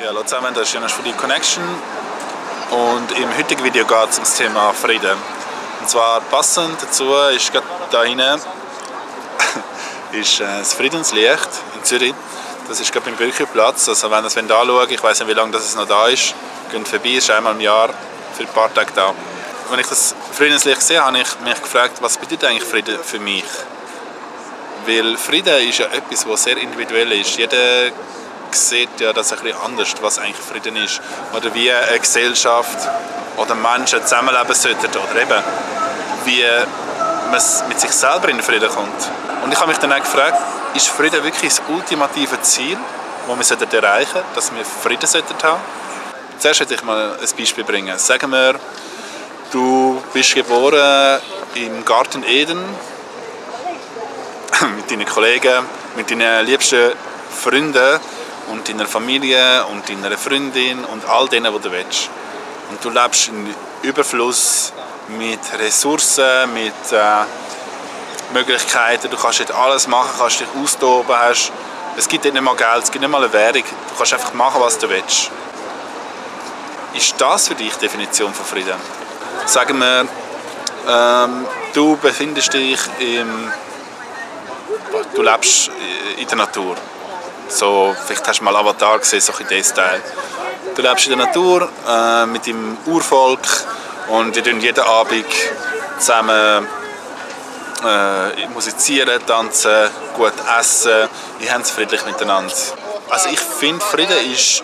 Ja, das ist Jonas von die Connection und im heutigen Video geht es um das Thema Frieden. Und zwar passend dazu ist gerade da hinten ist äh, das Friedenslicht in Zürich. Das ist gerade beim Bürgerplatz. Also wenn ihr es anschauen ich weiß nicht, wie lange das noch da ist, geht vorbei, ist einmal im Jahr für ein paar Tage da. Wenn ich das Friedenslicht sehe, habe ich mich gefragt, was bedeutet eigentlich Frieden für mich? Weil Frieden ist ja etwas, was sehr individuell ist. Jeder sieht ja das ein bisschen anders, was eigentlich Frieden ist. Oder wie eine Gesellschaft oder Menschen zusammenleben sollten. Oder eben, wie man mit sich selber in Frieden kommt. Und ich habe mich dann auch gefragt, ist Frieden wirklich das ultimative Ziel, das wir erreichen sollten, dass wir Frieden sollten haben? Zuerst möchte ich mal ein Beispiel bringen. Sagen wir, du bist geboren im Garten Eden mit deinen Kollegen, mit deinen liebsten Freunden und deiner Familie und deiner Freundin und all denen, die du willst. Und du lebst in Überfluss mit Ressourcen, mit äh, Möglichkeiten. Du kannst dort alles machen, kannst dich austoben. Hast, es gibt nicht mal Geld, es gibt nicht mal eine Währung. Du kannst einfach machen, was du willst. Ist das für dich die Definition von Frieden? Sagen wir, ähm, du befindest dich im du lebst in der Natur. So, vielleicht hast du mal Avatar gesehen, so in diesem Teil. Du lebst in der Natur äh, mit dem Urvolk und ihr tun jeden Abend zusammen äh, musizieren, tanzen, gut essen. Ihr habt es friedlich miteinander. Also ich finde, Frieden ist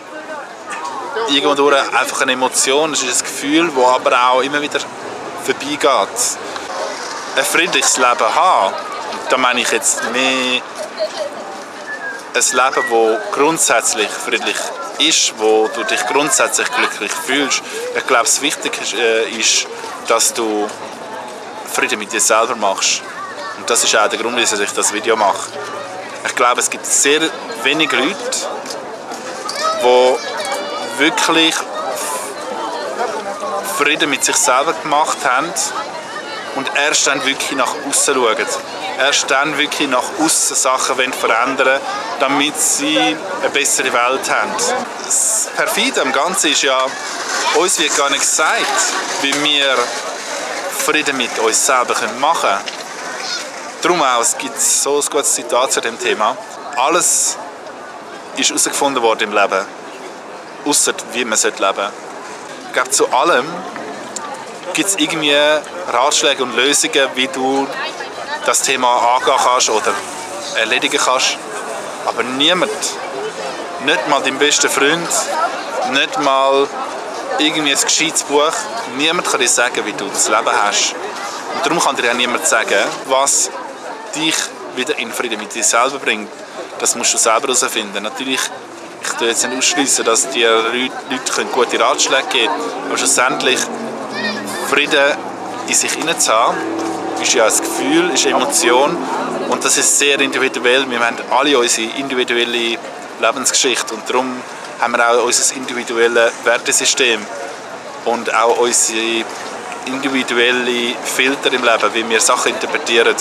irgendwo einfach eine Emotion, es ist ein Gefühl, das aber auch immer wieder vorbeigeht. Ein friedliches Leben haben, da meine ich jetzt mehr ein Leben, das grundsätzlich friedlich ist, wo du dich grundsätzlich glücklich fühlst. Ich glaube, das Wichtige ist, äh, ist, dass du Frieden mit dir selber machst. Und das ist auch der Grund, wieso ich das Video mache. Ich glaube, es gibt sehr wenige Leute, die wirklich Frieden mit sich selber gemacht haben und erst dann wirklich nach außen schauen erst dann wirklich nach außen Sachen verändern damit sie eine bessere Welt haben. Das Perfide am Ganzen ist ja, uns wird gar nicht gesagt, wie wir Frieden mit uns selber machen können. Darum auch, es gibt so ein gutes Zitat zu dem Thema. Alles ist herausgefunden worden im Leben, außer wie man leben sollte. Ich glaube, zu allem gibt es irgendwie Ratschläge und Lösungen, wie du das Thema angehen kannst oder erledigen kannst. Aber niemand, nicht mal dein bester Freund, nicht mal irgendwie ein gescheites Buch, niemand kann dir sagen, wie du das Leben hast. Und darum kann dir auch niemand sagen, was dich wieder in Frieden mit dir selber bringt. Das musst du selber herausfinden. Natürlich, ich tue jetzt nicht ausschließen, dass dir Leute gute Ratschläge geben können, aber schlussendlich Frieden in sich hineinzuhaben, ist ja ein Gefühl, ist eine Emotion und das ist sehr individuell. Wir haben alle unsere individuelle Lebensgeschichte und darum haben wir auch unser individuelles Wertesystem und auch unsere individuelle Filter im Leben, wie wir Sachen interpretieren.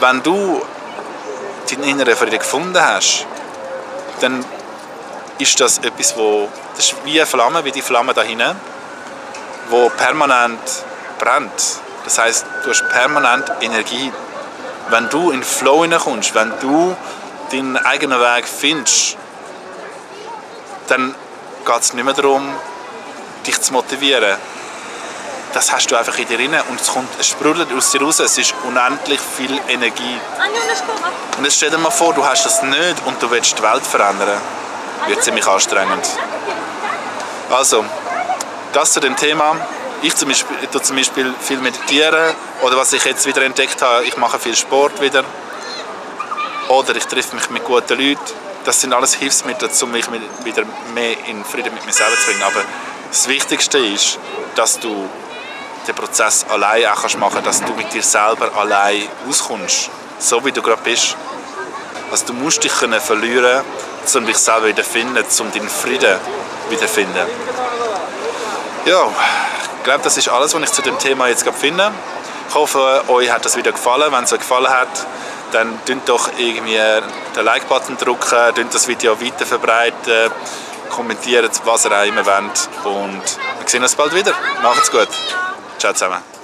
Wenn du deinen inneren Frieden gefunden hast, dann ist das etwas, wo das ist wie eine Flamme, wie die Flamme da hinten, wo permanent brennt. Das heißt, du hast permanent Energie. Wenn du in den Flow hineinkommst, wenn du deinen eigenen Weg findest, dann geht es nicht mehr darum, dich zu motivieren. Das hast du einfach in dir drin und es, kommt, es sprudelt aus dir raus. Es ist unendlich viel Energie. Und jetzt stell dir mal vor, du hast das nicht und du willst die Welt verändern. Wird ziemlich anstrengend. Also, das zu dem Thema. Ich zum Beispiel, ich zum Beispiel viel meditieren oder was ich jetzt wieder entdeckt habe, ich mache viel Sport wieder oder ich treffe mich mit guten Leuten. Das sind alles Hilfsmittel, um mich wieder mehr in Frieden mit mir selber zu bringen. Aber das Wichtigste ist, dass du den Prozess allein auch machen kannst, dass du mit dir selber allein auskommst, so wie du gerade bist. Also du musst dich können verlieren, um dich selber wieder zu finden, um deinen Frieden wieder zu finden. Ja, ich glaube, das ist alles, was ich zu dem Thema jetzt finde. Ich hoffe, euch hat das Video gefallen. Wenn es euch gefallen hat, dann drückt doch irgendwie den Like-Button drücken, das Video weiterverbreiten, kommentiert, was ihr auch immer wollt. Und wir sehen uns bald wieder. Macht's gut. Ciao zusammen.